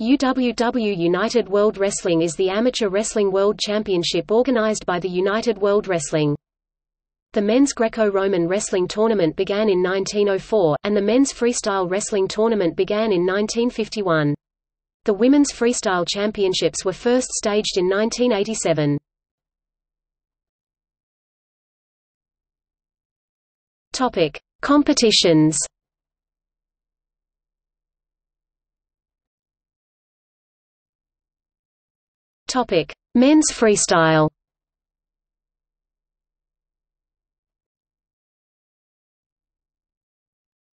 UWW United World Wrestling is the amateur wrestling world championship organized by the United World Wrestling. The men's Greco-Roman wrestling tournament began in 1904, and the men's freestyle wrestling tournament began in 1951. The women's freestyle championships were first staged in 1987. Topic: Competitions. Topic: Men's freestyle.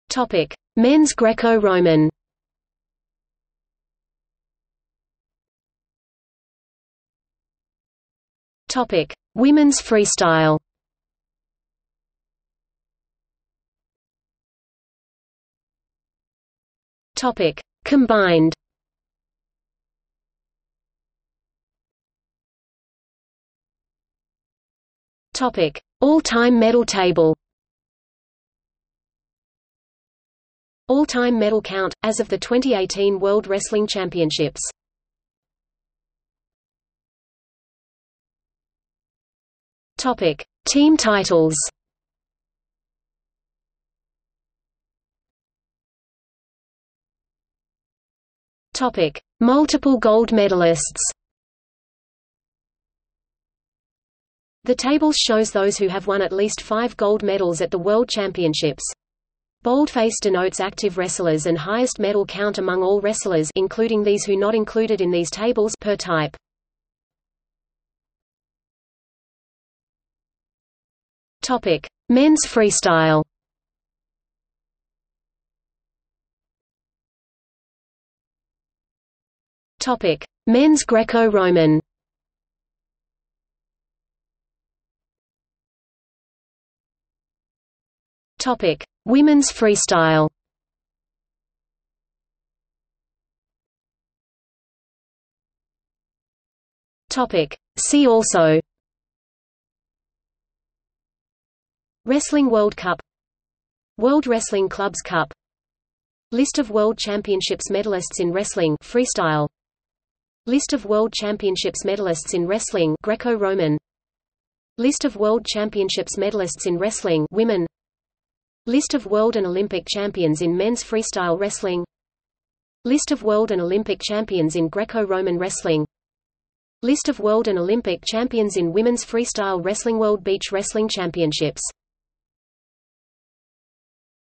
Topic: Men's Greco-Roman. Topic: Women's freestyle. Topic: Combined. All-time medal table. All-time medal count as of the 2018 World Wrestling Championships. Team titles. Multiple gold medalists. The table shows those who have won at least five gold medals at the World Championships. Boldface denotes active wrestlers and highest medal count among all wrestlers including these who not included in these tables per type. Topic: Men's freestyle. Topic: Men's Greco-Roman. Topic: Women's freestyle. Topic: See also. Wrestling World Cup. World Wrestling Clubs Cup. List of World Championships medalists in wrestling freestyle. List of World Championships medalists in wrestling Greco-Roman. List of World Championships medalists in wrestling women List of world and Olympic champions in men's freestyle wrestling. List of world and Olympic champions in Greco-Roman wrestling. List of world and Olympic champions in women's freestyle wrestling World Beach Wrestling Championships